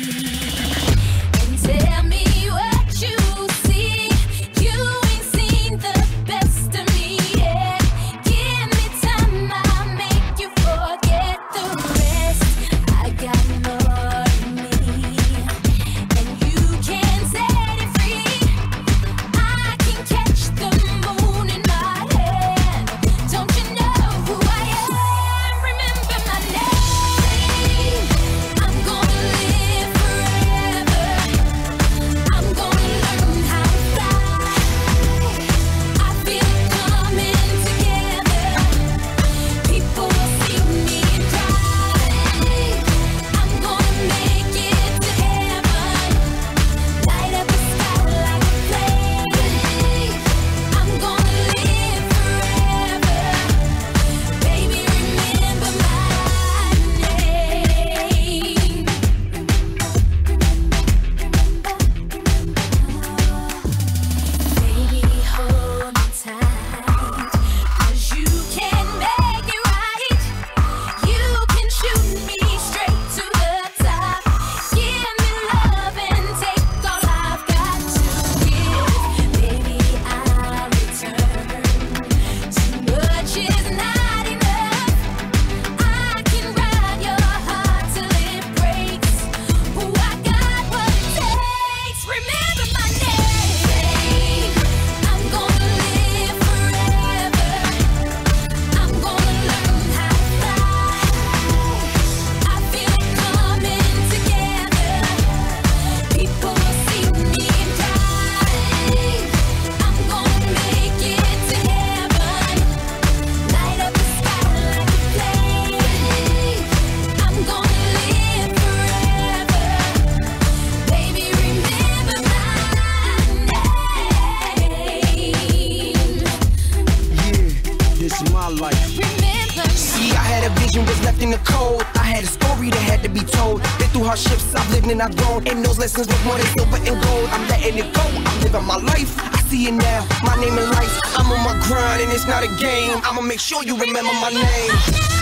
Until. trapped in the cold. I had a story that had to be told. Been through hardships, I've lived and I've grown. And those lessons were more than silver and gold. I'm letting it go, I'm living my life. I see it now, my name and life. I'm on my grind and it's not a game. I'ma make sure you remember my name.